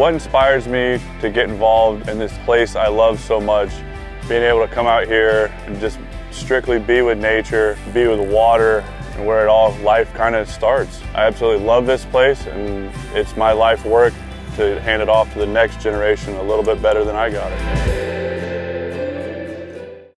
What inspires me to get involved in this place I love so much, being able to come out here and just strictly be with nature, be with water, and where it all life kind of starts. I absolutely love this place and it's my life work to hand it off to the next generation a little bit better than I got it.